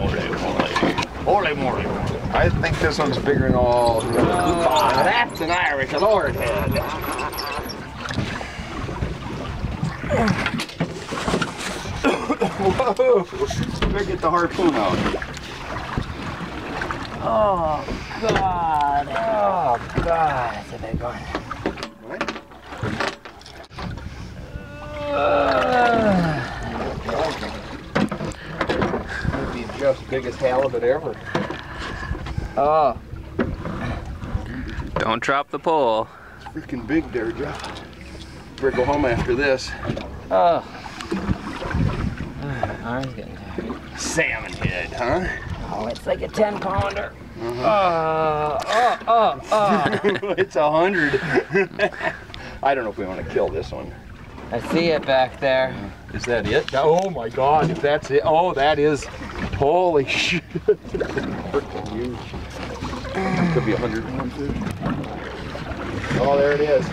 moly, moly. Holy moly. I think this one's bigger than all Oh, that's an Irish lordhead. Whoa! Better get the harpoon out. Oh, God. Oh, God. That's a big one. Biggest halibut ever. Oh. Don't drop the pole. Freaking big there, Jeff. Better go home after this. Oh. Arm's getting tired. Salmon head, huh? Oh, it's like a 10 pounder. Oh, oh, oh, oh. it's a hundred. I don't know if we want to kill this one. I see it back there. Is that it? Oh my God! If that's it, oh, that is. Holy shit! Freaking huge. Could be a hundred and one too. Oh, there it is.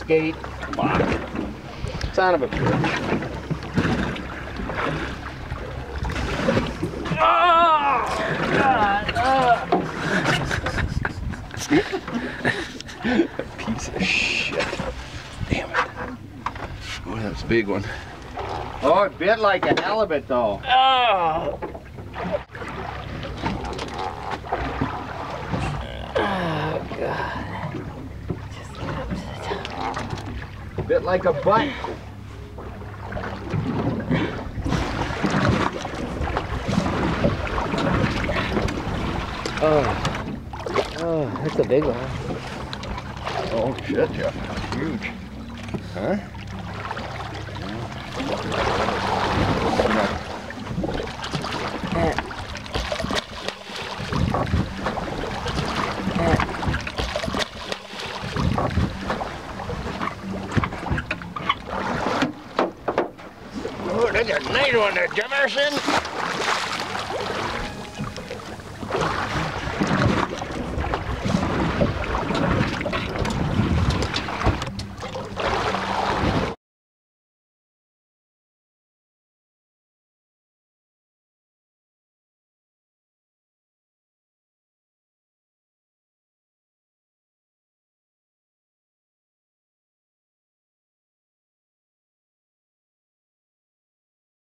Skate. Fuck. Son of a bitch. Piece of shit. Damn it. Oh, that's a big one. Oh, it bit like a halibut though. Oh. Bit like a butt. Oh. Oh, that's a big one. Oh shit, Jeff. That's huge. Huh? Oh, that's a nice one there, Jefferson.